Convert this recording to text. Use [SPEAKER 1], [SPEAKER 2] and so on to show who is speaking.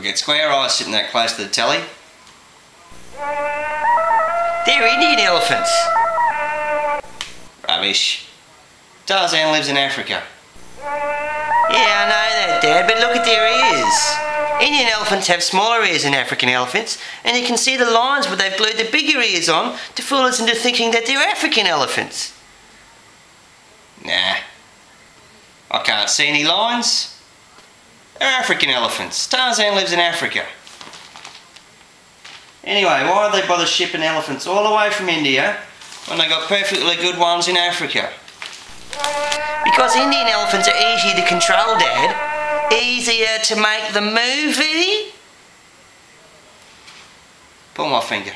[SPEAKER 1] get square eyes sitting that close to the telly.
[SPEAKER 2] They're Indian elephants.
[SPEAKER 1] Rubbish. Tarzan lives in Africa.
[SPEAKER 2] Yeah, I know that, Dad, but look at their ears. Indian elephants have smaller ears than African elephants, and you can see the lines where they've glued the bigger ears on to fool us into thinking that they're African elephants.
[SPEAKER 1] Nah. I can't see any lines. They're African elephants. Tarzan lives in Africa. Anyway, why would they bother shipping elephants all the way from India when they got perfectly good ones in Africa?
[SPEAKER 2] Because Indian elephants are easier to control, Dad. Easier to make the movie.
[SPEAKER 1] Pull my finger.